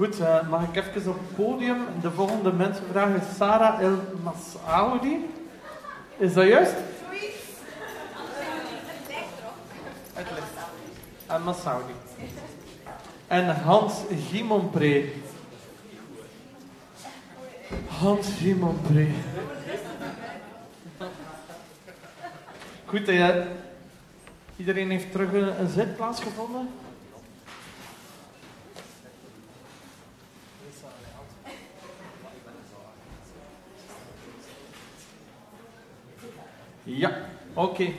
Goed, uh, mag ik even op het podium de volgende mensen vragen? Sarah El Masaoudi. Is dat juist? En Masaoudi. En Hans Gimonpré. Hans Gimonpré. Goed, uh, iedereen heeft terug een zitplaats gevonden? Oké.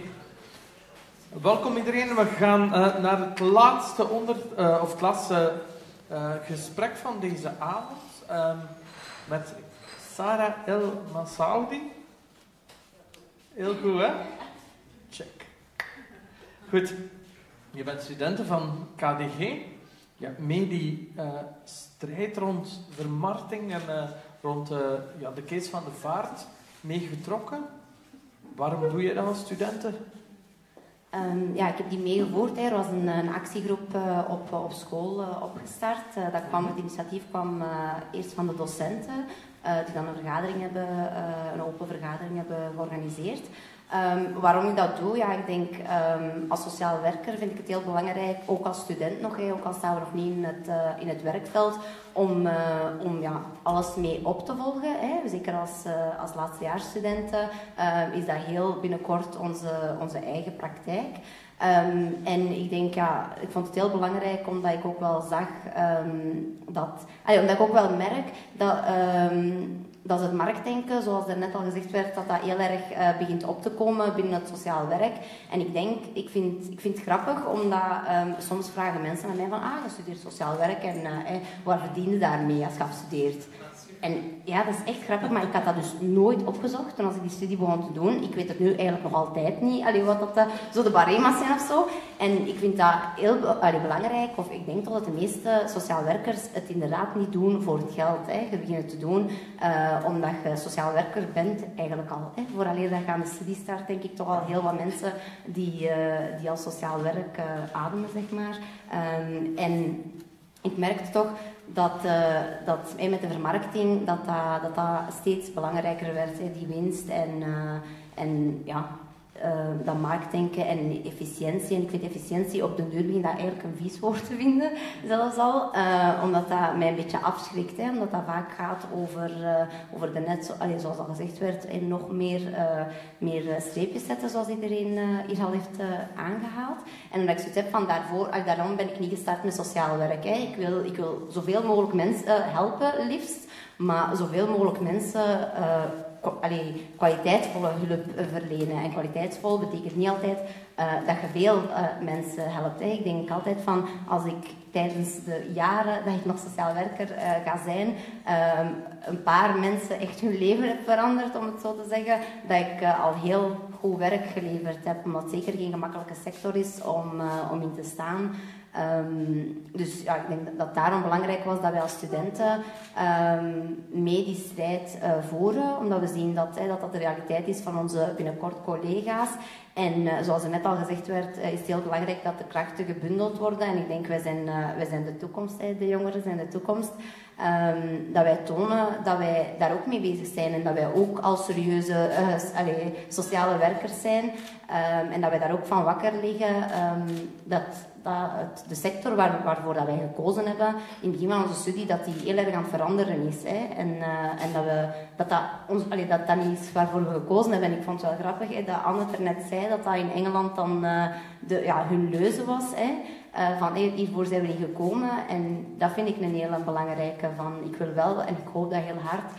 Welkom iedereen. We gaan uh, naar het laatste, onder, uh, of het uh, gesprek van deze avond um, met Sarah El Masaudi. Heel goed, hè? Check. Goed. Je bent studenten van KDG. Je hebt mee die strijd rond vermarkting en rond ja, de case van de vaart meegetrokken. Waarom doe je dat als studenten? Um, ja, ik heb die meegevoerd. Er was een, actiegroep uh, op, op school uh, opgestart. Uh, dat kwam, het initiatief kwam eerst van de docenten, die dan een vergadering hebben, een open vergadering hebben georganiseerd. Um, waarom ik dat doe? Ja, ik denk um, als sociaal werker vind ik het heel belangrijk, ook als student nog, ook al staan we nog niet in het, uh, in het werkveld, om, uh, om ja, alles mee op te volgen. Hè. Zeker als, uh, als laatstejaarsstudenten is dat heel binnenkort onze, onze eigen praktijk. En ik denk, ja, ik vond het heel belangrijk omdat ik ook wel zag dat, omdat ik ook wel merk dat, dat het marktdenken, zoals er net al gezegd werd, dat dat heel erg uh, begint op te komen binnen het sociaal werk. En ik denk, ik vind, ik vind het grappig, omdat soms vragen mensen aan mij van, ah, je studeert sociaal werk en eh, waar verdien je daarmee als je afstudeert? En ja, dat is echt grappig, maar ik had dat dus nooit opgezocht toen als ik die studie begon te doen. Ik weet het nu eigenlijk nog altijd niet, allee, wat dat, uh, zo de barema's zijn of zo. En ik vind dat heel belangrijk, of ik denk toch dat de meeste sociaal werkers het inderdaad niet doen voor het geld. Hè. Je begint het te doen uh, omdat je sociaal werker bent, eigenlijk al. Hè. Vooraleer dat je aan de studie start, denk ik toch al heel wat mensen die, uh, die al sociaal werk ademen, zeg maar. Um, en ik merkte toch dat, uh, dat met de vermarkting dat dat, dat, dat steeds belangrijker werd, die winst. En, uh, en ja, dat marktdenken en efficiëntie. En ik vind efficiëntie op de duur dat eigenlijk een vies woord te vinden, zelfs al. Uh, omdat dat mij een beetje afschrikt. Hè, omdat dat vaak gaat over, uh, over de net, zoals al gezegd werd, en nog meer, meer streepjes zetten, zoals iedereen hier al heeft aangehaald. En omdat ik zoiets heb van daarvoor, daarom ben ik niet gestart met sociaal werk. Hè. Ik, wil, ik wil zoveel mogelijk mensen helpen, liefst. Maar zoveel mogelijk mensen kwaliteitsvolle hulp verlenen. En kwaliteitsvol betekent niet altijd uh, dat je veel uh, mensen helpt. Hè. Ik denk altijd van, als ik tijdens de jaren dat ik nog sociaal werker uh, ga zijn, uh, een paar mensen echt hun leven heb veranderd, om het zo te zeggen, dat ik al heel goed werk geleverd heb. Omdat het zeker geen gemakkelijke sector is om, om in te staan. Um, dus ja, ik denk dat daarom belangrijk was dat wij als studenten um, mee die strijd uh, voeren, omdat we zien dat, hè, dat dat de realiteit is van onze binnenkort collega's. En uh, zoals er net al gezegd werd, uh, is het heel belangrijk dat de krachten gebundeld worden. En ik denk, wij zijn, wij zijn de toekomst, hè, de jongeren zijn de toekomst. Um, dat wij tonen dat wij daar ook mee bezig zijn en dat wij ook als serieuze allee, sociale werkers zijn. Um, en dat wij daar ook van wakker liggen. dat dat het, de sector waar, waarvoor dat wij gekozen hebben in het begin van onze studie, dat die heel erg aan het veranderen is. Hè. En, en dat, we, dat, dat, ons, allee, dat dat niet is waarvoor we gekozen hebben. En ik vond het wel grappig hè, dat Anne er net zei, dat dat in Engeland dan uh, de, ja, hun leuze was. Hè. Uh, van hey, hiervoor zijn we niet gekomen. En dat vind ik een hele belangrijke. Van, ik wil wel, en ik hoop dat heel hard,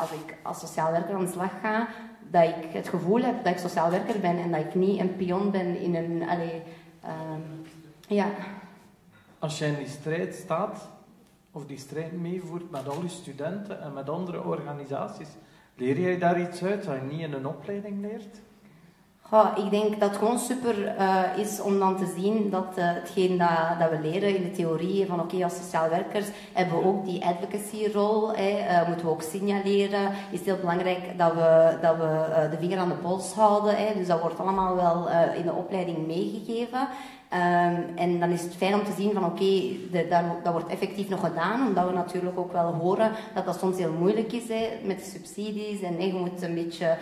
als ik als sociaal werker aan de slag ga, dat ik het gevoel heb dat ik sociaal werker ben en dat ik niet een pion ben in een... Allee, um, ja. Als jij in die strijd staat, of die strijd meevoert met al je studenten en met andere organisaties, leer jij daar iets uit dat je niet in een opleiding leert? Goh, ik denk dat het gewoon super uh, is om dan te zien dat uh, hetgeen dat, dat we leren in de theorie van oké, als sociaal werkers hebben we ook die advocacy-rol, uh, moeten we ook signaleren. Is heel belangrijk dat we, dat we de vinger aan de pols houden. Dus dat wordt allemaal wel in de opleiding meegegeven. Ehm, en dan is het fijn om te zien van oké, dat, dat wordt effectief nog gedaan, omdat we natuurlijk ook wel horen dat dat soms heel moeilijk is hè, met subsidies en je moet een beetje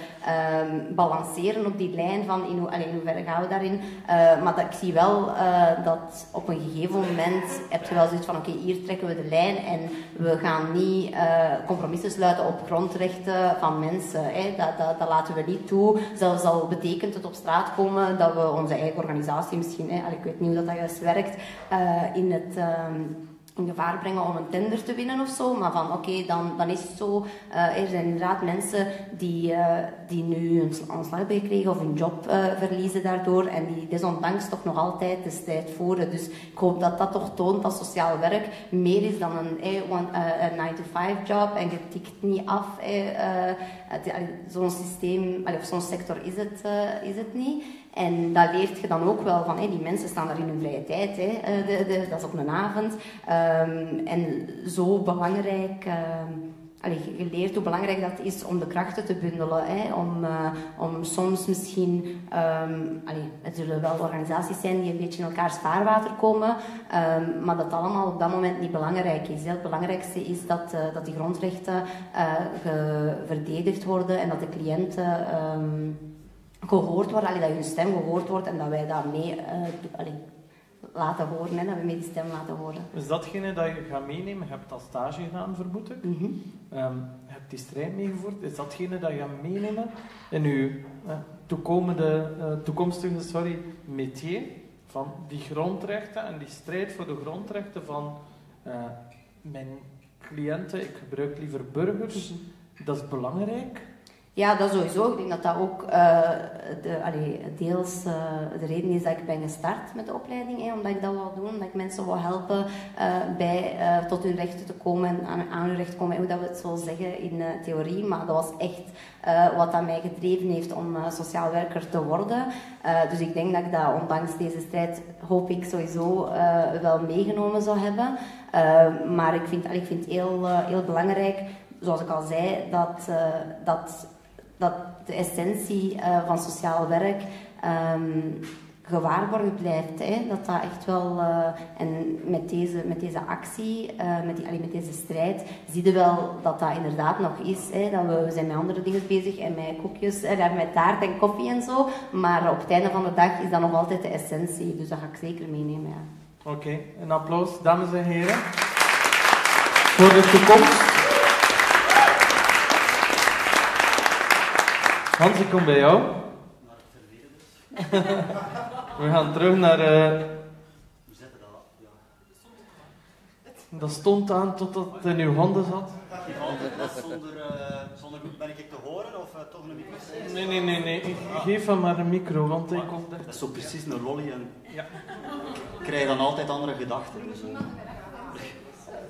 um, balanceren op die lijn van in, hoe, hoeverre gaan we daarin. Uh, maar dat, ik zie wel uh, dat op een gegeven moment heb je wel zoiets van oké, hier trekken we de lijn en we gaan niet uh, compromissen sluiten op grondrechten van mensen. Hè. Dat, dat, dat, laten we niet toe. Zelfs al betekent het op straat komen dat we onze eigen organisatie misschien, hè, ik weet niet hoe dat, juist werkt, in het... Ehm, in gevaar brengen om een tender te winnen of zo. Maar van oké, dan, dan is het zo. Uh, er zijn inderdaad mensen die, uh, die nu een ontslag hebben gekregen of een job verliezen daardoor. En die desondanks toch nog altijd de strijd voeren. Dus ik hoop dat dat toch toont dat sociaal werk meer is dan een, eh, een 9-to-5 job. En je tikt niet af. zo'n systeem, of zo'n sector is het, is het niet. En dat leert je dan ook wel van, die mensen staan daar in hun vrije tijd, eh, de, de, dat is op een avond. Um, en zo belangrijk, allee, je leert hoe belangrijk dat is om de krachten te bundelen. Om, uh, om soms misschien, allee, het zullen wel organisaties zijn die een beetje in elkaars vaarwater komen, maar dat allemaal op dat moment niet belangrijk is. Het belangrijkste is dat, uh, dat die grondrechten uh, verdedigd worden en dat de cliënten gehoord wordt, allee, dat hun stem gehoord wordt en dat wij daarmee uh, allee, laten horen, hè, dat we mee die stem laten horen. Is datgene dat je gaat meenemen? Je hebt dat stage gedaan, vermoed ik. Mm -hmm. um, je hebt die strijd meegevoerd. Is datgene dat je gaat meenemen in je uh, toekomende, uh, toekomstige sorry, métier? Van die grondrechten en die strijd voor de grondrechten van uh, mijn cliënten, ik gebruik liever burgers. Mm -hmm. Dat is belangrijk. Ja, dat sowieso. Ik denk dat dat ook uh, de, deels uh, de reden is dat ik ben gestart met de opleiding. Omdat ik dat wil doen, dat ik mensen wil helpen uh, bij tot hun rechten te komen en aan, aan hun recht komen. Hoe dat we het zo zeggen in theorie. Maar dat was echt wat dat mij gedreven heeft om sociaal werker te worden. dus ik denk dat ik dat ondanks deze strijd, hoop ik sowieso wel meegenomen zou hebben. maar ik vind, allee, ik vind het heel, heel belangrijk zoals ik al zei, dat, dat dat de essentie uh, van sociaal werk um, gewaarborgd blijft. Hè? Dat dat echt wel... Uh, en met deze, met deze actie, uh, met, die, allee, met deze strijd, zie je wel dat dat inderdaad nog is. Hè? Dat we, we zijn met andere dingen bezig en met koekjes, en met taart en koffie en zo. Maar op het einde van de dag is dat nog altijd de essentie. Dus dat ga ik zeker meenemen, ja. Oké, een applaus, dames en heren. Voor de toekomst. Hans, ik kom bij jou. We gaan terug naar. Uh... Dat stond aan totdat het in uw handen zat. Zonder, uh, zonder ben ik te horen of uh, toch een micro? Nee, nee, nee, nee. Geef hem maar een micro, want hij komt er. Dat is zo precies een lolly en ja. ik krijg dan altijd andere gedachten. Dus,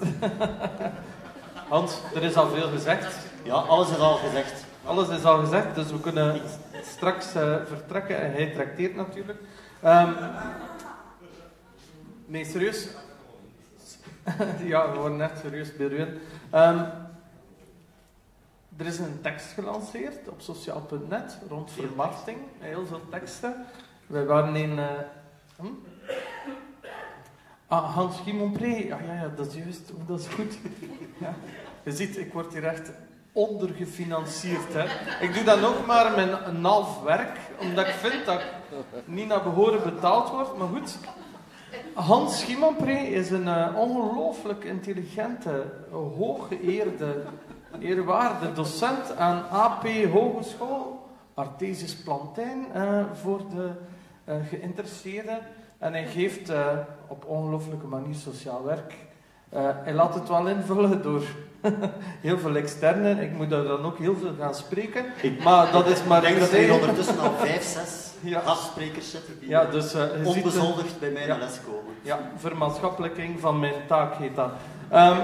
Hans, er is al veel gezegd. Ja, alles is al gezegd. Alles is al gezegd, dus we kunnen straks uh, vertrekken en hij trakteert natuurlijk. Um, nee, serieus. ja, we worden echt serieus bij um, er is een tekst gelanceerd op sociaal.net rond vermarkting. Heel veel teksten. Wij waren in. Uh? Ah, Hans Gimonpré. Ah, ja, ja, dat is juist. Dat is goed. Ja. Je ziet, ik word hier echt ondergefinancierd. Hè. Ik doe dan ook maar met een half werk, omdat ik vind dat niet naar behoren betaald word. Maar goed, Hans Schiemanpré is een uh, ongelooflijk intelligente, hooggeëerde, eerwaarde docent aan AP Hogeschool, Artesius Plantijn, uh, voor de uh, geïnteresseerden. En hij geeft op ongelooflijke manier sociaal werk. hij laat het wel invullen door heel veel externe. Ik moet daar dan ook heel veel gaan spreken. Ik, maar dat is maar denk dat er ondertussen al vijf, zes ja. gastsprekers zitten die ja, dus, uh, onbezoldigd bij mij ja, les komen. Ja, vermaatschappelijking van mijn taak heet dat. Um,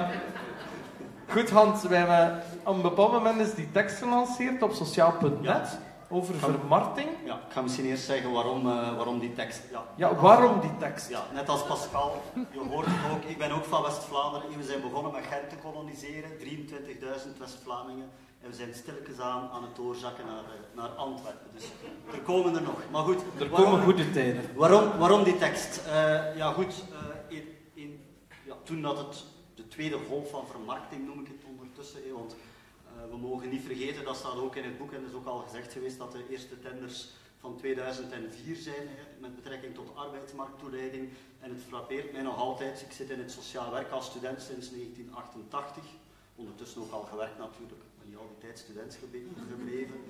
goed Hans, wij hebben, op een bepaald moment is die tekst gelanceerd op sociaal.net over vermarkting. Ja, ik ga misschien eerst zeggen waarom, uh, waarom die tekst. Ja, ja waarom die tekst? Ja, net als Pascal, je hoort het ook, ik ben ook van West-Vlaanderen. We zijn begonnen met Gent te koloniseren, 23.000 West-Vlamingen. En we zijn stilletjes aan aan het doorzakken naar, uh, naar Antwerpen. Dus er komen er nog. Maar goed. Er komen goede tijden. Waarom, waarom die tekst? Uh, ja, goed. Uh, in, in, ja, toen dat het de tweede golf van vermarkting, noem ik het ondertussen, want uh, we mogen niet vergeten, dat staat ook in het boek en is ook al gezegd geweest, dat de eerste tenders van 2004 zijn, met betrekking tot arbeidsmarkttoeleiding. En het frappeert mij nog altijd, ik zit in het sociaal werk als student sinds 1988, ondertussen ook al gewerkt natuurlijk, maar niet al die tijd student gebleven.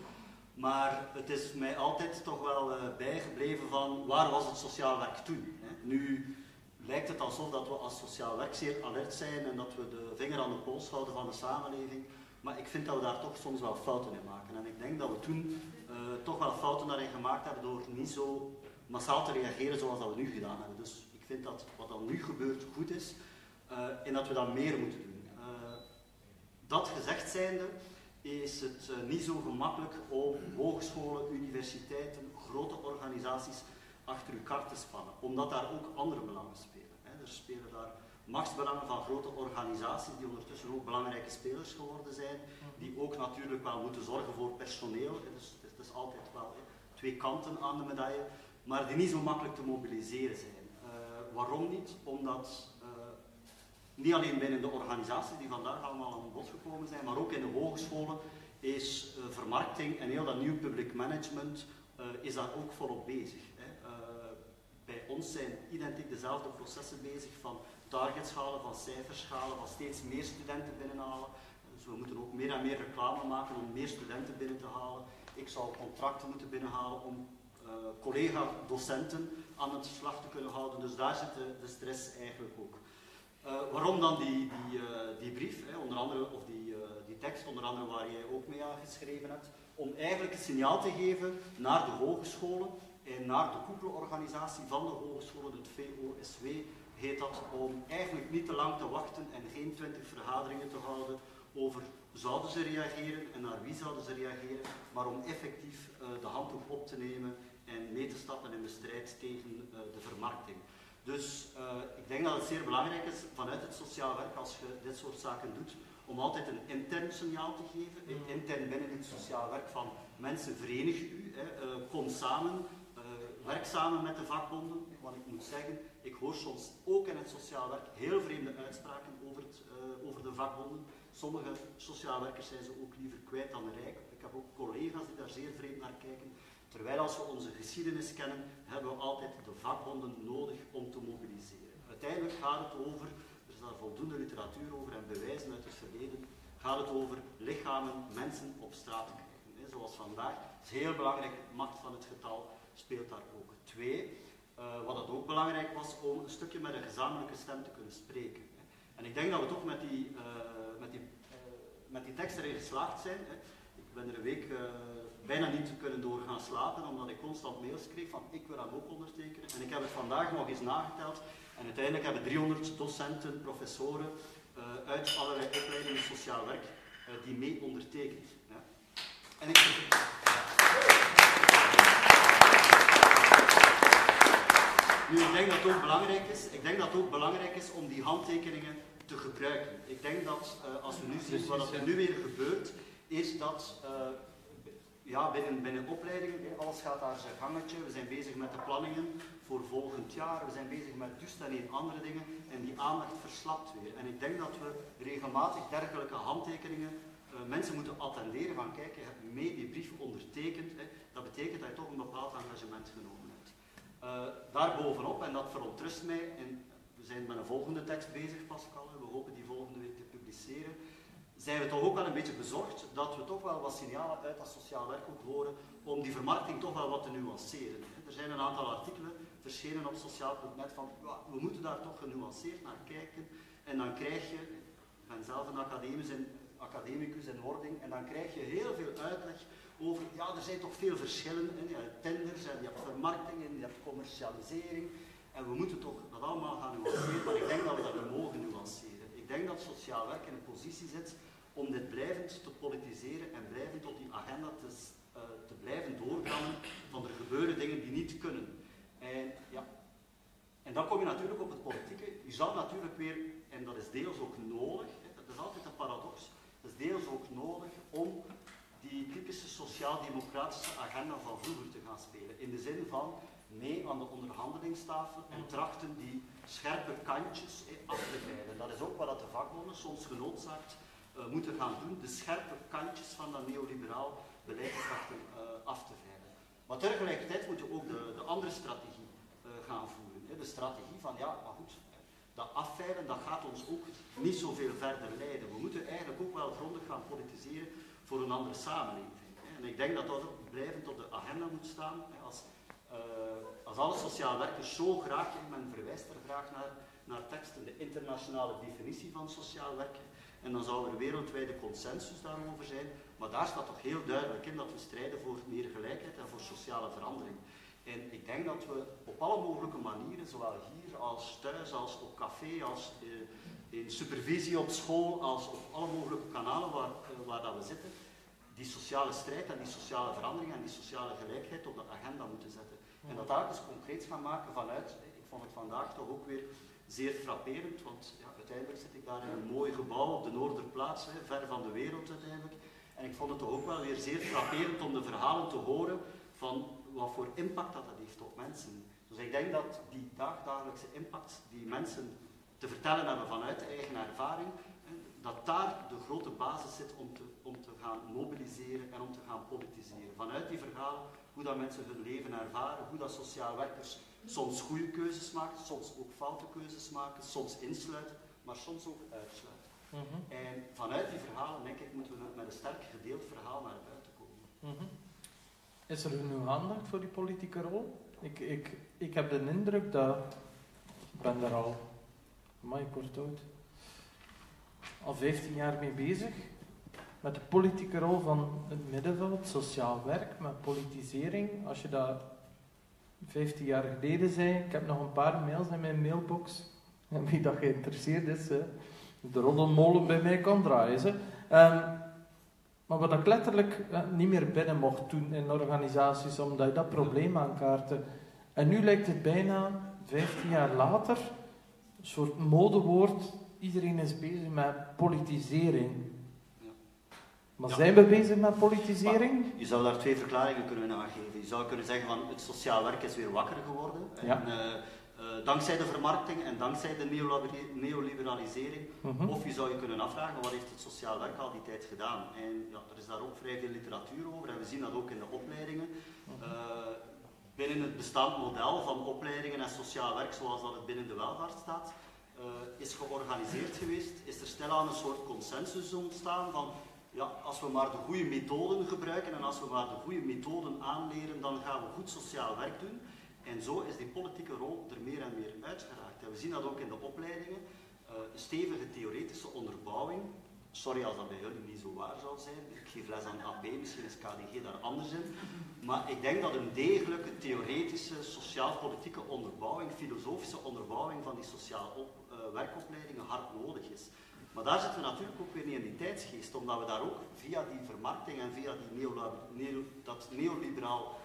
Maar het is mij altijd toch wel uh, bijgebleven van waar was het sociaal werk toen. Nu lijkt het alsof dat we als sociaal werk zeer alert zijn en dat we de vinger aan de pols houden van de samenleving. Maar ik vind dat we daar toch soms wel fouten in maken. En ik denk dat we toen uh, toch wel fouten daarin gemaakt hebben door niet zo massaal te reageren zoals dat we nu gedaan hebben. Dus ik vind dat wat er nu gebeurt goed is en dat we dat meer moeten doen. dat gezegd zijnde, is het niet zo gemakkelijk om hogescholen, universiteiten, grote organisaties achter uw kar te spannen, omdat daar ook andere belangen spelen. Hè. Er spelen daar machtsbelangen van grote organisaties die ondertussen ook belangrijke spelers geworden zijn, die ook natuurlijk wel moeten zorgen voor personeel. Dus het is altijd wel twee kanten aan de medaille, maar die niet zo makkelijk te mobiliseren zijn. Uh, waarom niet? Omdat niet alleen binnen de organisaties die vandaag allemaal aan bod gekomen zijn, maar ook in de hogescholen is uh, vermarkting en heel dat nieuw public management is daar ook volop bezig. Hè. Bij ons zijn identiek dezelfde processen bezig van targetschalen, van cijferschalen, van steeds meer studenten binnenhalen. Dus we moeten ook meer en meer reclame maken om meer studenten binnen te halen. Ik zou contracten moeten binnenhalen om collega-docenten aan het slag te kunnen houden. Dus daar zit de, de stress eigenlijk ook. Uh, waarom dan die, die, uh, die brief, hè, onder andere, of die, uh, die tekst, onder andere waar jij ook mee aangeschreven hebt, om eigenlijk een signaal te geven naar de hogescholen en naar de koepelorganisatie van de hogescholen, het VOSW, heet dat, om eigenlijk niet te lang te wachten en geen twintig vergaderingen te houden over zouden ze reageren en naar wie zouden ze reageren, maar om effectief de handdoek op te nemen en mee te stappen in de strijd tegen de vermarkting. Dus uh, ik denk dat het zeer belangrijk is vanuit het sociaal werk, als je dit soort zaken doet, om altijd een intern signaal te geven. Mm. Intern binnen het sociaal werk van mensen verenig u, hè, uh, kom samen, uh, werk samen met de vakbonden. Want ik moet zeggen, ik hoor soms ook in het sociaal werk heel vreemde uitspraken over, het, over de vakbonden. Sommige sociaal werkers zijn ze ook liever kwijt dan rijk. Ik heb ook collega's die daar zeer vreemd naar kijken. Terwijl als we onze geschiedenis kennen, hebben we altijd de vakbonden nodig om te mobiliseren. Uiteindelijk gaat het over, er is daar voldoende literatuur over en bewijzen uit het verleden, gaat het over lichamen, mensen op straat krijgen. Zoals vandaag, het is heel belangrijk, macht van het getal speelt daar ook. Twee, uh, wat het ook belangrijk was om een stukje met een gezamenlijke stem te kunnen spreken. En ik denk dat we toch met die, uh, met die, uh, met die tekst erin geslaagd zijn. Hè. Ik ben er een week bijna niet kunnen doorgaan slapen, omdat ik constant mails kreeg van ik wil dat ook ondertekenen. En ik heb het vandaag nog eens nageteld. En uiteindelijk hebben 300 docenten, professoren uit allerlei opleidingen sociaal werk die mee ondertekend. En ik Nu, ik denk dat het ook belangrijk is, ik denk dat ook belangrijk is om die handtekeningen te gebruiken. Ik denk dat uh, als we nu zien wat er nu weer gebeurt, is dat ja, binnen, binnen opleidingen, alles gaat daar zijn gangetje. We zijn bezig met de planningen voor volgend jaar. We zijn bezig met dus en andere dingen. En die aandacht verslapt weer. En ik denk dat we regelmatig dergelijke handtekeningen mensen moeten attenderen van kijk, je hebt mee die brief ondertekend. Hè. Dat betekent dat je toch een bepaald engagement genomen. Uh, daarbovenop, en dat verontrust mij, en we zijn met een volgende tekst bezig Pascal, we hopen die volgende week te publiceren. Zijn we toch ook wel een beetje bezorgd dat we toch wel wat signalen uit dat sociaal werk ook horen om die vermarkting toch wel wat te nuanceren. Er zijn een aantal artikelen verschenen op sociaal.net van we moeten daar toch genuanceerd naar kijken. En dan krijg je, ik ben zelf een academicus in, academicus in wording, en dan krijg je heel veel uitleg over, ja er zijn toch veel verschillen, hè. je hebt tenders en je hebt vermarkting en je hebt commercialisering en we moeten toch dat allemaal gaan nuanceren, maar ik denk dat we dat mogen nuanceren. Ik denk dat sociaal werk in een positie zit om dit blijvend te politiseren en blijvend tot die agenda te, uh, te blijven doordrammen van er gebeuren dingen die niet kunnen. En, ja. en dan kom je natuurlijk op het politieke. Je zou natuurlijk weer, en dat is deels ook nodig, hè, dat is altijd een paradox, dat is deels ook nodig om die typische sociaal-democratische agenda van vroeger te gaan spelen. In de zin van mee aan de onderhandelingstafel en trachten die scherpe kantjes eh, af te leiden. Dat is ook wat de vakbonden soms genoodzaakt uh, moeten gaan doen, de scherpe kantjes van dat neoliberaal beleid uh, af te leiden. Maar tegelijkertijd moeten we ook de, de andere strategie gaan voeren. Hè. De strategie van, ja, maar goed, dat afveilen, dat gaat ons ook niet zoveel verder leiden. We moeten eigenlijk ook wel grondig gaan politiseren voor een andere samenleving. En ik denk dat dat ook blijvend op de agenda moet staan. Als, uh, als alle sociaal werkers zo graag, men verwijst er graag naar, naar teksten, de internationale definitie van sociaal werken, en dan zou er wereldwijde consensus daarover zijn, maar daar staat toch heel duidelijk in dat we strijden voor meer gelijkheid en voor sociale verandering. En ik denk dat we op alle mogelijke manieren, zowel hier als thuis, als op café, als eh, in supervisie op school, als op alle mogelijke kanalen waar, eh, waar dat we zitten, die sociale strijd en die sociale verandering en die sociale gelijkheid op de agenda moeten zetten. En dat daar dus concreet gaan maken vanuit, ik vond het vandaag toch ook weer zeer frapperend, want ja, uiteindelijk zit ik daar in een mooi gebouw op de Noorderplaats, hè, ver van de wereld uiteindelijk. En ik vond het toch ook wel weer zeer frapperend om de verhalen te horen van wat voor impact dat, dat heeft op mensen. Dus ik denk dat die dagdagelijkse impact die mensen te vertellen hebben vanuit eigen ervaring, dat daar de grote basis zit om te, om te gaan mobiliseren en om te gaan politiseren. Vanuit die verhalen, hoe dat mensen hun leven ervaren, hoe dat sociaal werkers soms goede keuzes maken, soms ook foute keuzes maken, soms insluiten, maar soms ook uitsluiten. Mhm. En vanuit die verhalen, denk ik, moeten we met een sterk gedeeld verhaal naar buiten komen. Mhm. Is er genoeg aandacht voor die politieke rol? Ik, ik, ik heb de indruk dat. Ik ben daar al. Maar ik word oud. Al 15 jaar mee bezig. Met de politieke rol van het middenveld, sociaal werk, met politisering. Als je dat 15 jaar geleden zei, ik heb nog een paar mails in mijn mailbox. En wie dat geïnteresseerd is, de roddelmolen bij mij kan draaien. Ze. Um, maar wat ik letterlijk eh, niet meer binnen mocht doen in organisaties, omdat je dat probleem aankaartte. En nu lijkt het bijna, 15 jaar later, soort modewoord. Iedereen is bezig met politisering. Maar zijn we bezig met politisering? je zou daar twee verklaringen kunnen aangeven. Je zou kunnen zeggen van het sociaal werk is weer wakker geworden. En, uh, uh, dankzij de vermarkting en dankzij de neoliberalisering. Mhm. Of je zou je kunnen afvragen, wat heeft het sociaal werk al die tijd gedaan? En ja, er is daar ook vrij veel literatuur over en we zien dat ook in de opleidingen. Uh, binnen het bestaand model van opleidingen en sociaal werk, zoals dat het binnen de welvaart staat, uh, is georganiseerd geweest, is er stilaan een soort consensus ontstaan van ja, als we maar de goede methoden gebruiken en als we maar de goede methoden aanleren, dan gaan we goed sociaal werk doen. En zo is die politieke rol er meer en meer uitgeraakt. En we zien dat ook in de opleidingen. Uh, stevige theoretische onderbouwing. Sorry als dat bij jullie niet zo waar zou zijn. Ik geef les aan AB, misschien is KDG daar anders in. Maar ik denk dat een degelijke theoretische, sociaal-politieke onderbouwing, filosofische onderbouwing van die sociaal uh, werkopleidingen hard nodig is. Maar daar zitten we natuurlijk ook weer niet in die tijdsgeest, omdat we daar ook via die vermarkting en via die neo, dat neoliberaal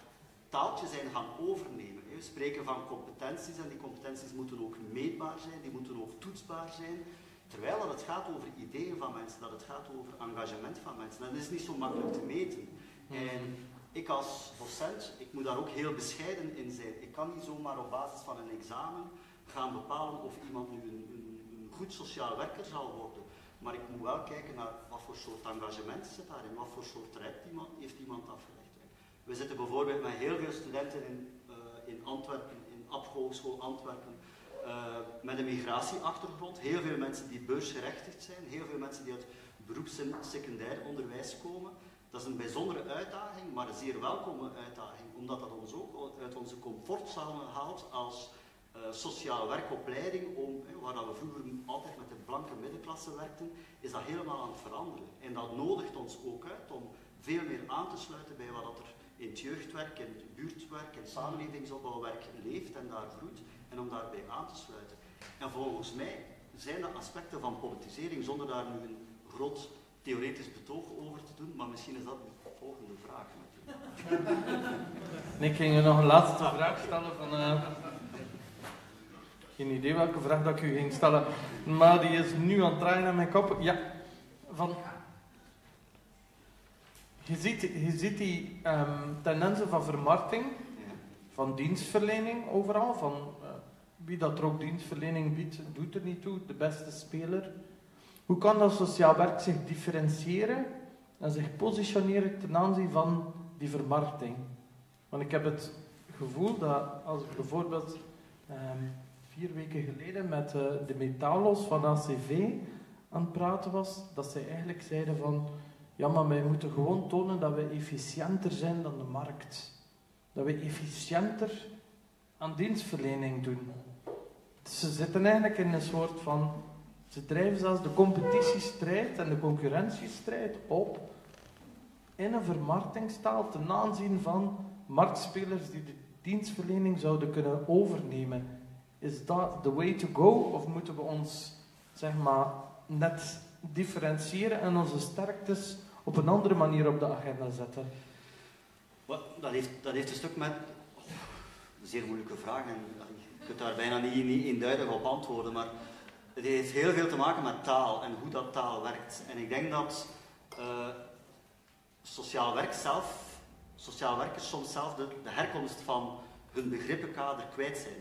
taaltje zijn gaan overnemen. We spreken van competenties en die competenties moeten ook meetbaar zijn, die moeten ook toetsbaar zijn. Terwijl dat het gaat over ideeën van mensen, dat het gaat over engagement van mensen. En dat is niet zo makkelijk te meten. En ik als docent, ik moet daar ook heel bescheiden in zijn. Ik kan niet zomaar op basis van een examen gaan bepalen of iemand nu een, een, een goed sociaal werker zal worden. Maar ik moet wel kijken naar wat voor soort engagement zit daarin, wat voor soort traject iemand, heeft iemand afgelegd. We zitten bijvoorbeeld met heel veel studenten in, uh, in Antwerpen, in Ab Hogeschool Antwerpen, uh, met een migratieachtergrond. Heel veel mensen die beursgerechtigd zijn, heel veel mensen die uit beroeps- en secundair onderwijs komen. Dat is een bijzondere uitdaging, maar een zeer welkome uitdaging, omdat dat ons ook uit onze comfortzone haalt als uh, sociale werkopleiding, om, waar dat we vroeger altijd met de blanke middenklasse werkten, is dat helemaal aan het veranderen. En dat nodigt ons ook uit om veel meer aan te sluiten bij wat er in het jeugdwerk, in het buurtwerk, en samenlevingsopbouwwerk leeft en daar groeit, en om daarbij aan te sluiten. En volgens mij zijn dat aspecten van politisering, zonder daar nu een groot theoretisch betoog over te doen, maar misschien is dat de volgende vraag u. Ik ging je nog een laatste vraag stellen van... Uh, geen idee welke vraag dat ik u ging stellen, maar die is nu aan het draaien aan mijn kop. Ja, van... je, ziet, je ziet die um, tendensen van vermarkting, Ja. van dienstverlening overal, van uh, wie dat er ook dienstverlening biedt, doet er niet toe, de beste speler. Hoe kan dat sociaal werk zich differentiëren en zich positioneren ten aanzien van die vermarkting? Want ik heb het gevoel dat als ik bijvoorbeeld um, vier weken geleden met uh, de Metalos van ACV aan het praten was, dat zij eigenlijk zeiden van ja, maar wij moeten gewoon tonen dat we efficiënter zijn dan de markt. Dat we efficiënter aan dienstverlening doen. Ze zitten eigenlijk in een soort van. Ze drijven zelfs de competitiestrijd en de concurrentiestrijd op in een vermarktingstaal ten aanzien van marktspelers die de dienstverlening zouden kunnen overnemen. Is dat the way to go? Of moeten we ons, zeg maar, net differentiëren en onze sterktes op een andere manier op de agenda zetten? Dat heeft, dat heeft een stuk met... Oh, een zeer moeilijke vraag en je kunt daar bijna niet, niet eenduidig op antwoorden, maar het heeft heel veel te maken met taal en hoe dat taal werkt. En ik denk dat uh, sociaal werk zelf, sociaal werkers soms zelf de, de herkomst van hun begrippenkader kwijt zijn.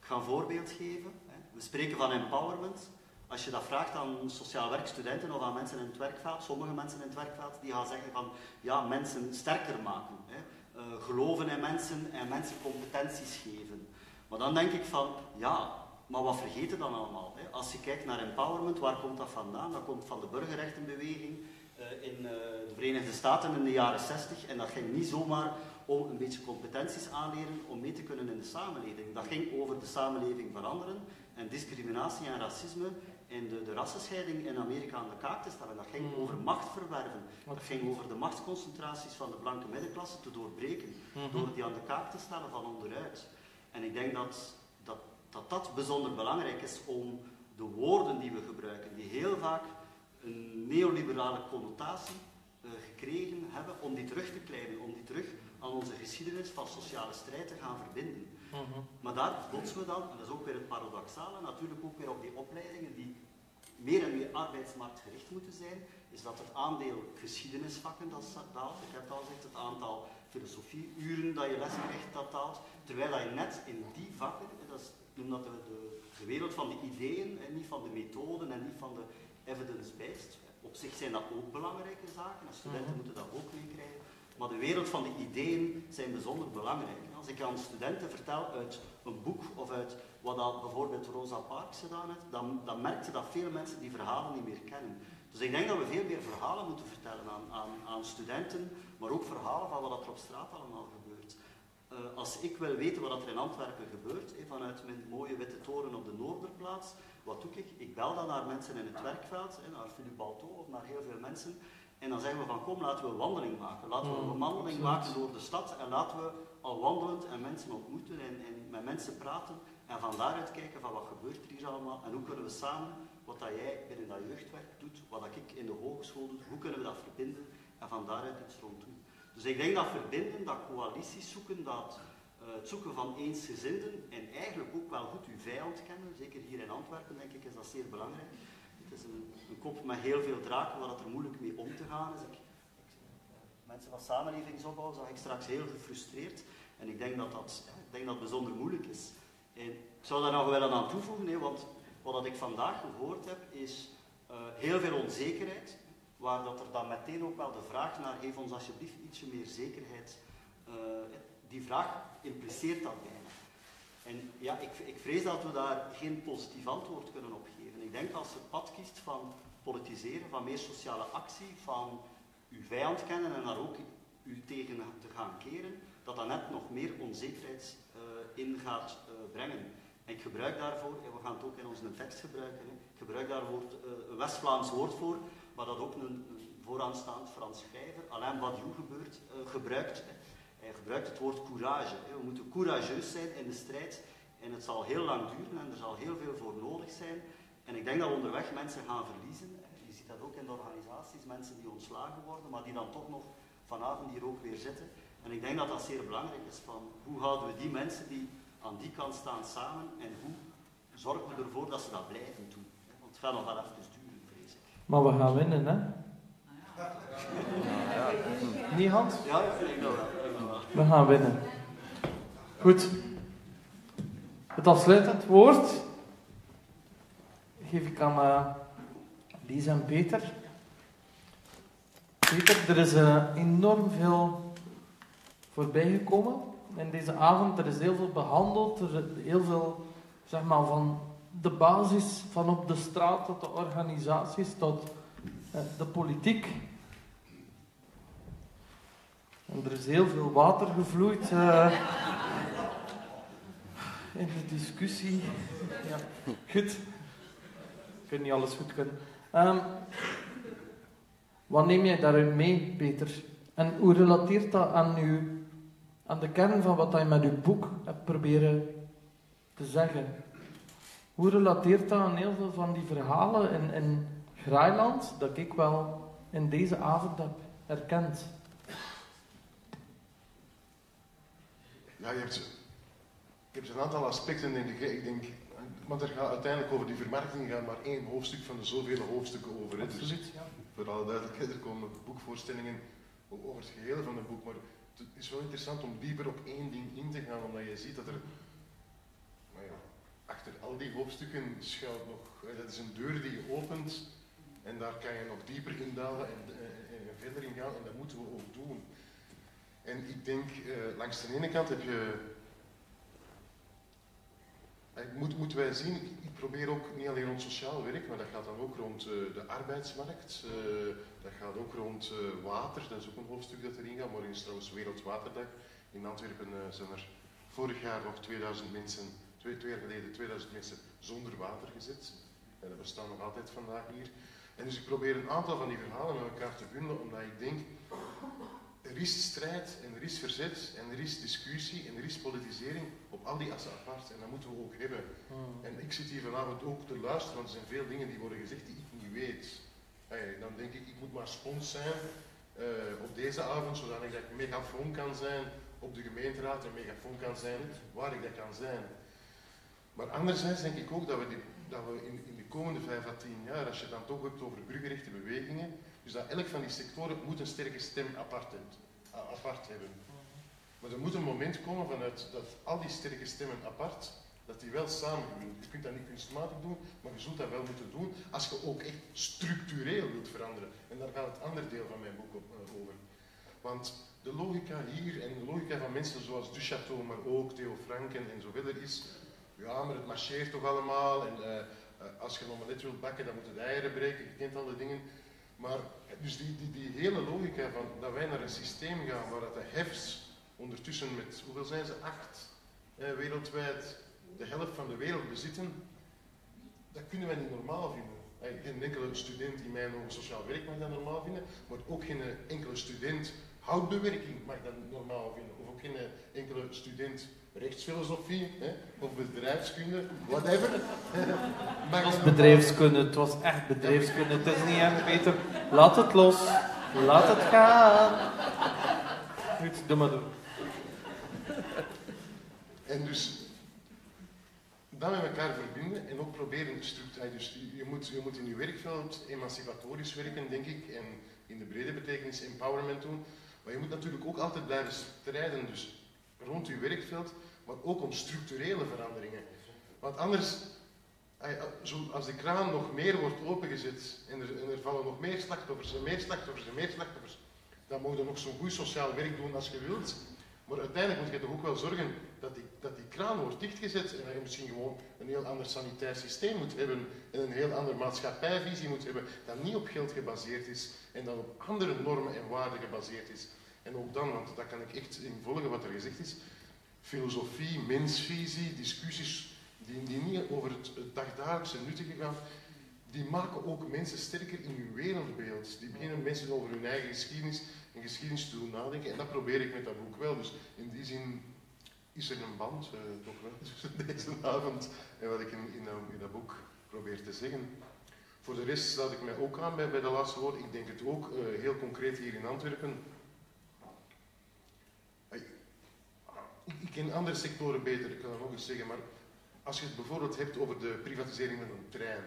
Ik ga een voorbeeld geven. We spreken van empowerment. Als je dat vraagt aan sociaal werkstudenten of aan mensen in het werkveld, sommige mensen in het werkveld, die gaan zeggen van ja, mensen sterker maken. Hè. Uh, geloven in mensen en mensen competenties geven. Maar dan denk ik van ja, maar wat vergeten dan allemaal? Hè? Als je kijkt naar empowerment, waar komt dat vandaan? Dat komt van de burgerrechtenbeweging uh, in uh, de Verenigde Staten in de jaren 60. En dat ging niet zomaar om een beetje competenties aanleren om mee te kunnen in de samenleving. Dat ging over de samenleving veranderen en discriminatie en racisme en de, de rassenscheiding in Amerika aan de kaak te stellen. Dat ging over macht verwerven. Dat ging over de machtsconcentraties van de blanke middenklasse te doorbreken. Door die aan de kaak te stellen van onderuit. En ik denk dat dat, dat, dat bijzonder belangrijk is om de woorden die we gebruiken, die heel vaak een neoliberale connotatie uh, gekregen hebben, om die terug te kleinen, om die terug aan onze geschiedenis van sociale strijd te gaan verbinden. -huh. Maar daar botsen we dan, en dat is ook weer het paradoxale, natuurlijk ook weer op die opleidingen die meer en meer arbeidsmarktgericht moeten zijn, is dat het aandeel geschiedenisvakken dat daalt. Ik heb al gezegd, het aantal filosofieuren dat je les krijgt, dat daalt. Terwijl dat je net in die vakken, dat is, noem dat de, de, de, wereld van de ideeën, en niet van de methoden en niet van de evidence-based. Op zich zijn dat ook belangrijke zaken, en studenten -huh. moeten dat ook meekrijgen. Maar de wereld van de ideeën zijn bijzonder belangrijk. Als ik aan studenten vertel uit een boek of uit wat dat bijvoorbeeld Rosa Parks gedaan heeft, dan, dan merk je dat veel mensen die verhalen niet meer kennen. Dus ik denk dat we veel meer verhalen moeten vertellen aan, aan, aan studenten, maar ook verhalen van wat er op straat allemaal gebeurt. Uh, als ik wil weten wat er in Antwerpen gebeurt, eh, vanuit mijn mooie witte toren op de Noorderplaats, wat doe ik? Ik bel dan naar mensen in het werkveld, eh, naar Philippe Balto of naar heel veel mensen, en dan zeggen we van kom, laten we een wandeling maken. Laten we een wandeling mm, maken door de stad en laten we al wandelend en mensen ontmoeten en, en met mensen praten en van daaruit kijken van wat gebeurt er hier allemaal en hoe kunnen we samen, wat dat jij binnen dat jeugdwerk doet, wat dat ik in de hogeschool doe, hoe kunnen we dat verbinden en van daaruit iets rond doen. Dus ik denk dat verbinden, dat coalities zoeken, dat uh, het zoeken van eensgezinden en eigenlijk ook wel goed uw vijand kennen, zeker hier in Antwerpen denk ik is dat zeer belangrijk. Het is een, een kop met heel veel draken waar het er moeilijk mee om te gaan is. Mensen van samenlevingsopbouw zag ik straks heel gefrustreerd en ik denk dat dat, ik denk dat bijzonder moeilijk is. En ik zou daar nog wel aan toevoegen, hè, want wat ik vandaag gehoord heb is uh, heel veel onzekerheid, waar dat er dan meteen ook wel de vraag naar geef ons alsjeblieft ietsje meer zekerheid. Uh, die vraag impliceert dat bijna. En ja, ik, ik vrees dat we daar geen positief antwoord kunnen op geven. Ik denk als je het pad kiest van politiseren, van meer sociale actie, van uw vijand kennen en daar ook u tegen te gaan keren, dat dat net nog meer onzekerheid uh, in gaat uh, brengen. En ik gebruik daarvoor, en we gaan het ook in onze tekst gebruiken, hè, ik gebruik daar woord, uh, een West-Vlaams woord voor, maar dat ook een, vooraanstaand Frans schrijver, Alain Badiou, gebeurt, gebruikt. Hè. Hij gebruikt het woord courage. We moeten courageus zijn in de strijd en het zal heel lang duren en er zal heel veel voor nodig zijn. En ik denk dat we onderweg mensen gaan verliezen. Je ziet dat ook in de organisaties, mensen die ontslagen worden, maar die dan toch nog vanavond hier ook weer zitten. En ik denk dat dat zeer belangrijk is, van hoe houden we die mensen die aan die kant staan samen en hoe zorgen we ervoor dat ze dat blijven doen. Want het gaat nog wel even duren, vrees ik. Maar we gaan winnen, hè? Niet Hans? Ja, ik dat wel. We gaan winnen. Goed. Het afsluitend woord geef ik aan uh, Lisa en Peter. Peter, er is uh, enorm veel voorbij gekomen in deze avond. Er is heel veel behandeld. Er is heel veel, zeg maar, van de basis, van op de straat tot de organisaties, tot uh, de politiek. En er is heel veel water gevloeid uh, in de discussie. Ja, goed. Ik kan niet alles goed kunnen. Um, wat neem jij daarin mee, Peter? En hoe relateert dat aan, uw, aan de kern van wat je met uw boek hebt proberen te zeggen? Hoe relateert dat aan heel veel van die verhalen in, in dat ik wel in deze avond heb herkend? Ja, je hebt, je hebt een aantal aspecten, denk ik. Ik denk, want er gaat uiteindelijk over die vermarkting gaan maar één hoofdstuk van de zoveel hoofdstukken over. Hè. Dus, ja. Voor alle duidelijkheid, er komen boekvoorstellingen over het geheel van het boek. Maar het is wel interessant om dieper op één ding in te gaan, omdat je ziet dat er nou ja, achter al die hoofdstukken schuilt nog. Dat is een deur die je opent en daar kan je nog dieper in dalen en, en, en verder in gaan en dat moeten we ook doen. En ik denk, langs de ene kant heb je. Moet, moeten wij zien, ik, probeer ook niet alleen rond sociaal werk, maar dat gaat dan ook rond uh, de arbeidsmarkt. dat gaat ook rond water, dat is ook een hoofdstuk dat erin gaat. Morgen is trouwens Wereldwaterdag. In Antwerpen zijn er vorig jaar nog 2000 mensen, twee, jaar geleden 2000 mensen zonder water gezet. En dat bestaan nog altijd vandaag hier. En dus ik probeer een aantal van die verhalen met elkaar te bundelen, omdat ik denk, er is strijd en er is verzet en er is discussie en er is politisering al die assen apart. En dat moeten we ook hebben. Hmm. En ik zit hier vanavond ook te luisteren, want er zijn veel dingen die worden gezegd die ik niet weet. Hey, dan denk ik, ik moet maar spons zijn uh, op deze avond, zodat ik dat megafoon kan zijn op de gemeenteraad en megafoon kan zijn waar ik dat kan zijn. Maar anderzijds denk ik ook dat we, die, dat we in, in de komende vijf à tien jaar, als je het dan toch hebt over burgerrechten bewegingen, dus dat elk van die sectoren moet een sterke stem apart, apart hebben. Maar er moet een moment komen vanuit dat al die sterke stemmen apart, dat die wel samengroeien. Je kunt dat niet kunstmatig doen, maar je zult dat wel moeten doen als je ook echt structureel wilt veranderen. En daar gaat het andere deel van mijn boek uh, over. Want de logica hier en de logica van mensen zoals Duchateau, maar ook Theo Frank en, zo verder is, ja, maar het marcheert toch allemaal en uh, uh, als je een omelet wilt bakken, dan moeten de eieren breken, je kent al dingen. Maar dus die, die, die hele logica van dat wij naar een systeem gaan waar dat de hefs ondertussen met, hoeveel zijn ze, acht eh, wereldwijd, de helft van de wereld bezitten, dat kunnen wij niet normaal vinden. Eh, geen enkele student in mijn ogen sociaal werk mag dat normaal vinden, maar ook geen enkele student houtbewerking mag dat normaal vinden. Of ook geen enkele student rechtsfilosofie hè, of bedrijfskunde, whatever. het was bedrijfskunde, het was echt bedrijfskunde. Het is niet echt beter. Laat het los. Laat het gaan. Goed, doe maar doen. En dus dat met elkaar verbinden en ook proberen structuur. Dus je moet, je moet in je werkveld emancipatorisch werken, denk ik, en in de brede betekenis empowerment doen. Maar je moet natuurlijk ook altijd blijven strijden. Dus rond uw werkveld, maar ook om structurele veranderingen. Want anders, als de kraan nog meer wordt opengezet en er, en er vallen nog meer slachtoffers en meer slachtoffers en meer slachtoffers, dan moet je nog zo'n goed sociaal werk doen als je wilt. Maar uiteindelijk moet je toch ook wel zorgen dat die, dat die kraan wordt dichtgezet en dat je misschien gewoon een heel ander sanitair systeem moet hebben en een heel andere maatschappijvisie moet hebben, dat niet op geld gebaseerd is en dat op andere normen en waarden gebaseerd is. En ook dan, want dat kan ik echt in volgen wat er gezegd is, filosofie, mensvisie, discussies die, die niet over het, het dagdagelijkse nuttige gaan, die maken ook mensen sterker in hun wereldbeeld. Die beginnen mensen over hun eigen geschiedenis en geschiedenis te doen nadenken. En dat probeer ik met dat boek wel. Dus in die zin is er een band, uh, toch wel, tussen deze avond en wat ik in, in, dat boek probeer te zeggen. Voor de rest sluit ik mij ook aan bij, de laatste woorden. Ik denk het ook uh, heel concreet hier in Antwerpen. Ik ken andere sectoren beter, ik kan dat nog eens zeggen, maar als je het bijvoorbeeld hebt over de privatisering van een trein,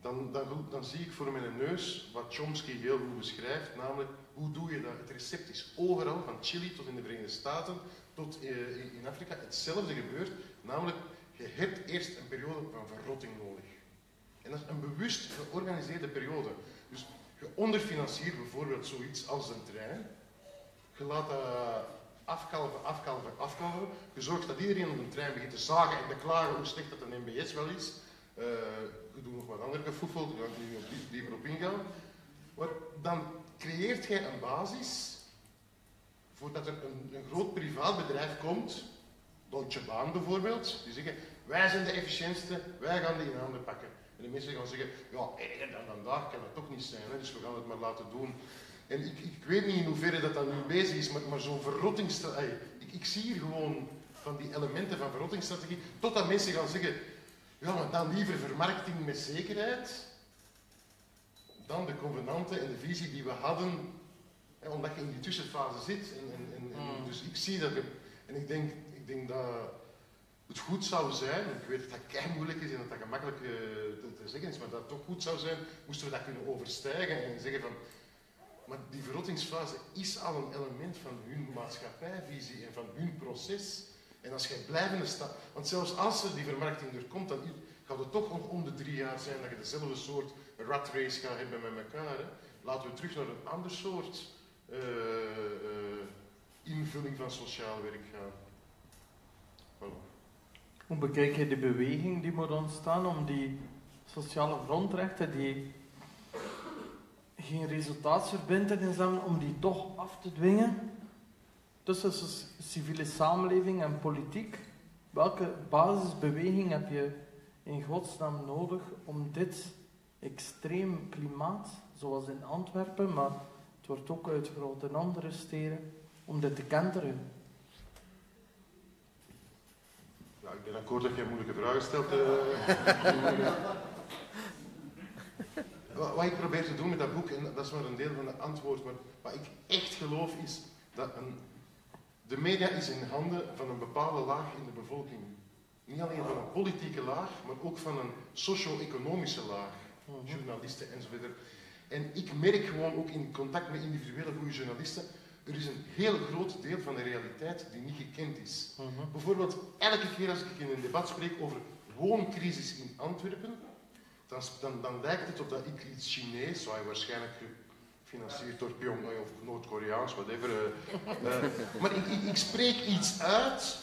dan, dan, dan zie ik voor mijn neus wat Chomsky heel goed beschrijft, namelijk hoe doe je dat? Het recept is overal, van Chili tot in de Verenigde Staten, tot eh, in Afrika, hetzelfde gebeurt, namelijk je hebt eerst een periode van verrotting nodig. En dat is een bewust georganiseerde periode. Dus je onderfinanciert bijvoorbeeld zoiets als een trein, je laat dat afkalven, afkalven, afkalven, je zorgt dat iedereen op een trein begint te zagen en te klagen hoe slecht dat een MBS wel is, uh, je doet nog wat andere gevoefel, daar ga ik niet dieper op ingaan. Maar dan creëert jij een basis voordat er een, een groot privaat bedrijf komt, Deutsche Bahn bijvoorbeeld, die zeggen, wij zijn de efficiëntste, wij gaan die in handen pakken. En de mensen gaan zeggen, ja, dan vandaag kan het toch niet zijn, hè, dus we gaan het maar laten doen. En ik, ik weet niet in hoeverre dat dat nu bezig is, maar, zo'n verrottingsstrategie, ik, ik zie hier gewoon van die elementen van verrottingsstrategie, totdat mensen gaan zeggen, ja, dan liever vermarkting met zekerheid dan de convenanten en de visie die we hadden, hè, omdat je in die tussenfase zit. En, en, en, mm. Dus ik zie dat, en ik denk, ik denk dat het goed zou zijn, ik weet dat dat kei moeilijk is en dat dat gemakkelijk uh, te, te, zeggen is, maar dat het toch goed zou zijn, moesten we dat kunnen overstijgen en zeggen van, maar die verrottingsfase is al een element van hun maatschappijvisie en van hun proces. En als jij blijvende staat, want zelfs als er die vermarkting er komt, dan gaat het toch nog om de drie jaar zijn dat je dezelfde soort rat race gaat hebben met elkaar. Hè. Laten we terug naar een ander soort uh, uh, invulling van sociaal werk gaan. Hoe bekijk je de beweging die moet ontstaan om die sociale grondrechten die geen resultaatsverbindenis hebben, om die toch af te dwingen? tussen civiele samenleving en politiek. Welke basisbeweging heb je in godsnaam nodig om dit extreem klimaat, zoals in Antwerpen, maar het wordt ook uitgerold in andere steden, om dit te kenteren? Ja, ik ben akkoord dat je moeilijke vragen stelt. Uh, wat ik probeer te doen met dat boek, en dat is maar een deel van het antwoord, maar wat ik echt geloof is dat een de media is in handen van een bepaalde laag in de bevolking. Niet alleen van een politieke laag, maar ook van een socio-economische laag. Mhm. Journalisten enzovoort. En ik merk gewoon ook in contact met individuele goede journalisten, er is een heel groot deel van de realiteit die niet gekend is. Mhm. Bijvoorbeeld, elke keer als ik in een debat spreek over wooncrisis in Antwerpen, dan, dan, dan lijkt het op dat ik iets Chinees, waar je waarschijnlijk gefinancierd door Pyongyang of Noord-Koreaans, whatever. Uh, maar ik, ik, ik, spreek iets uit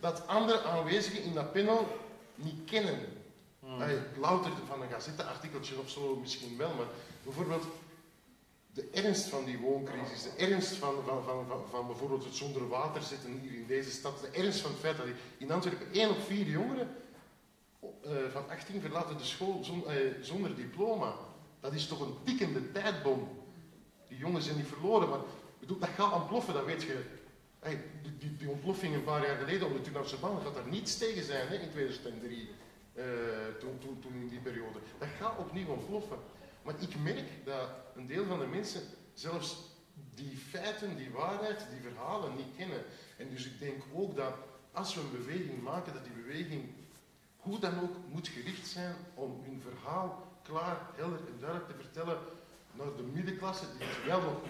dat andere aanwezigen in dat panel niet kennen. Hmm. louter van een gazetteartikeltje of zo misschien wel, maar bijvoorbeeld de ernst van die wooncrisis, de ernst van, van, van, van, bijvoorbeeld het zonder water zitten hier in deze stad, de ernst van het feit dat in Antwerpen één op vier jongeren uh, van 18 verlaten de school zonder diploma. Dat is toch een tikkende tijdbom. Die jongens zijn niet verloren, maar bedoel, dat gaat ontploffen, dat weet je. Die, die, die, ontploffing een paar jaar geleden op de Tunafse baan, gaat daar niets tegen zijn hè, in 2003, uh, eh, toen, toen, toen in die periode. Dat gaat opnieuw ontploffen. Maar ik merk dat een deel van de mensen zelfs die feiten, die waarheid, die verhalen niet kennen. En dus ik denk ook dat als we een beweging maken, dat die beweging hoe dan ook moet gericht zijn om hun verhaal klaar, helder en duidelijk te vertellen naar de middenklasse die het wel nog.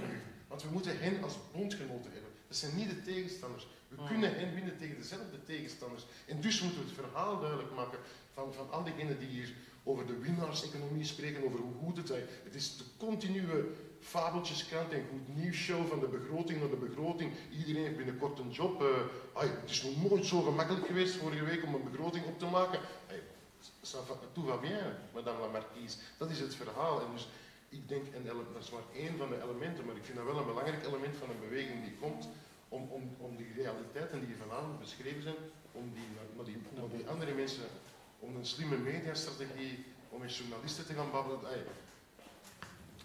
Want we moeten hen als bondgenoten hebben. Dat zijn niet de tegenstanders. We hmm. kunnen hen winnen tegen dezelfde tegenstanders. En dus moeten we het verhaal duidelijk maken van, van al diegenen die hier over de winnaarseconomie spreken, over hoe goed het is. Het is de continue fabeltjeskrant en goed nieuwsshow van de begroting naar de begroting. Iedereen heeft binnenkort een job. Uh, het is nog nooit zo gemakkelijk geweest vorige week om een begroting op te maken. Ay, tout va bien, madame la marquise. Dat is het verhaal. En dus ik denk, en dat is maar één van de elementen, maar ik vind dat wel een belangrijk element van een beweging die komt om, om, om die realiteiten die hier vanavond beschreven zijn, om die, die, die andere mensen, om een slimme mediastrategie, om met journalisten te gaan babbelen.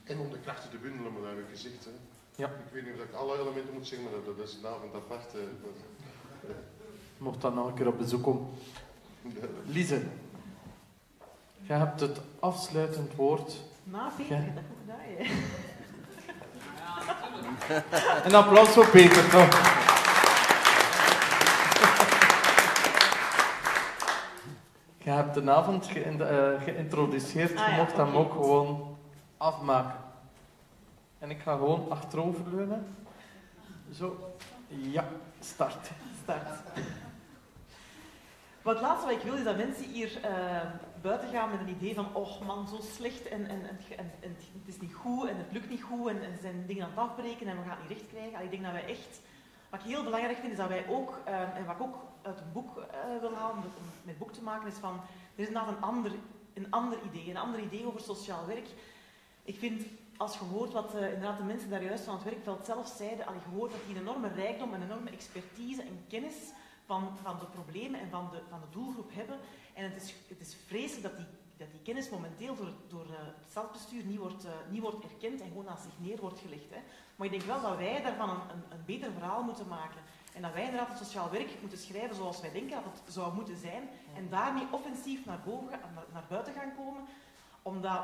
En om de krachten te bundelen, maar dat heb ik gezegd. Hè. Ja. Ik weet niet of ik alle elementen moet zeggen, maar dat, is een avond apart. Hè. Mocht dan nog een keer op bezoek komen. Lise, je hebt het afsluitend woord na Peter, dat goed gedaan, hè. Een applaus voor Peter, toch? Je hebt de avond ge uh, geïntroduceerd, Ah, je mocht hem ook gewoon afmaken. En ik ga gewoon achteroverleunen. Zo. Ja, start. Start. Het laatste wat ik wil is dat mensen hier eh, buiten gaan met een idee van oh man, zo slecht en, en, en, het is niet goed en het lukt niet goed en, ze zijn dingen aan het afbreken en we gaan het niet recht krijgen. Allee, Ik denk dat wij echt, wat ik heel belangrijk vind, is dat wij ook, eh, en wat ik ook uit het boek eh, wil halen, om met boek te maken, is van, er is inderdaad een ander, een ander idee, een ander idee over sociaal werk. Ik vind, als je hoort wat eh, inderdaad de mensen daar juist van het werkveld zelf zeiden, al je hoort dat die een enorme rijkdom, een enorme expertise en kennis van, van de problemen en van de, van de doelgroep hebben. En het is, het is vreselijk dat die, dat die kennis momenteel door, door eh, het stadsbestuur niet wordt, niet wordt erkend en gewoon naast zich neer wordt gelegd. Hè. Maar ik denk wel dat wij daarvan een, een, een beter verhaal moeten maken. En dat wij inderdaad het sociaal werk moeten schrijven zoals wij denken dat het zou moeten zijn. En daarmee offensief naar, boven, naar, naar buiten gaan komen. Omdat,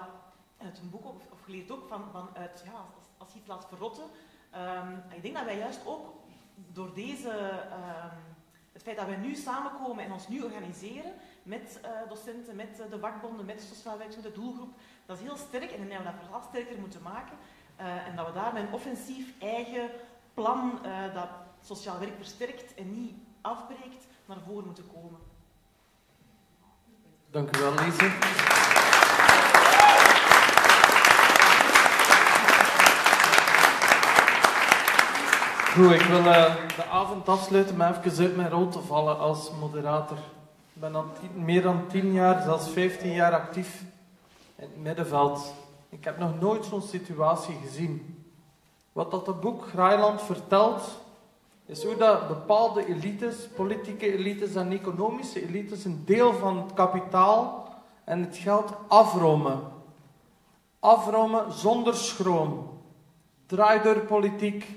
uit een boek, of, geleerd ook, van, vanuit, ja, als, je iets laat verrotten. ehm, ik denk dat wij juist ook door deze, ehm, het feit dat wij nu samenkomen en ons nu organiseren met eh, docenten, met eh, de vakbonden, met de sociaal werkers, met de doelgroep, dat is heel sterk en ik denk dat we dat sterker moeten maken. Eh, en dat we daar met een offensief eigen plan dat sociaal werk versterkt en niet afbreekt, naar voren moeten komen. Dank u wel, Lise. Goed, ik wil eh, de avond afsluiten met even uit mijn rol te vallen als moderator. Ik ben al meer dan 10 jaar, zelfs 15 jaar actief in het middenveld. Ik heb nog nooit zo'n situatie gezien. Wat dat het boek Graailand vertelt, is hoe dat bepaalde elites, politieke elites en economische elites, een deel van het kapitaal en het geld afromen. Afromen zonder schroom. Draaideurpolitiek,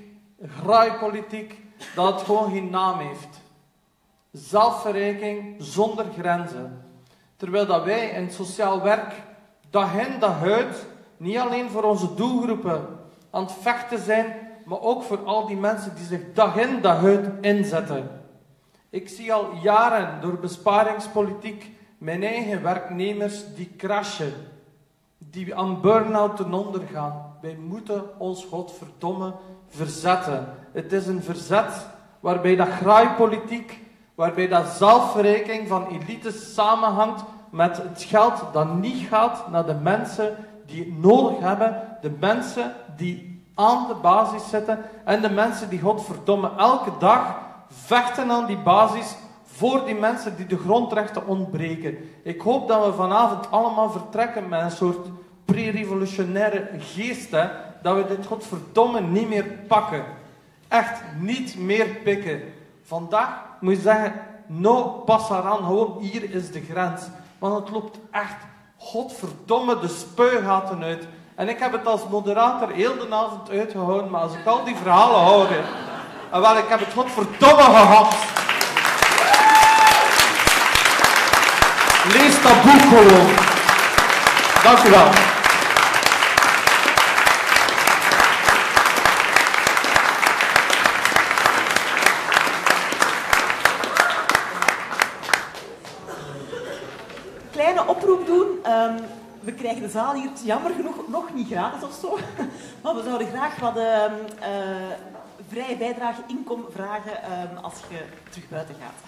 graaipolitiek, dat het gewoon geen naam heeft. Zelfverrijking zonder grenzen. Terwijl dat wij in sociaal werk dag in dag uit niet alleen voor onze doelgroepen aan het vechten zijn, maar ook voor al die mensen die zich dag in dag uit inzetten. Ik zie al jaren door besparingspolitiek mijn eigen werknemers die crashen, die aan burn-out ten onder gaan. Wij moeten ons godverdomme verzetten. Het is een verzet waarbij dat graaipolitiek, waarbij dat zelfverrijking van elites samenhangt met het geld dat niet gaat naar de mensen die het nodig hebben, de mensen die aan de basis zitten en de mensen die godverdomme elke dag vechten aan die basis voor die mensen die de grondrechten ontbreken. Ik hoop dat we vanavond allemaal vertrekken met een soort pre-revolutionaire geest, hè, dat we dit godverdomme niet meer pakken. Echt niet meer pikken. Vandaag moet je zeggen, no passaran, gewoon hier is de grens. Want het loopt echt, godverdomme, de spuigaten uit. En ik heb het als moderator heel de avond uitgehouden, maar als ik al die verhalen hoor, hè, en wel, ik heb het godverdomme gehad. Lees dat boek gewoon. Dank u wel. We krijgen de zaal hier jammer genoeg nog niet gratis of zo. Maar we zouden graag wat ehm, eh, vrije bijdrage inkom vragen ehm, als je terug buiten gaat.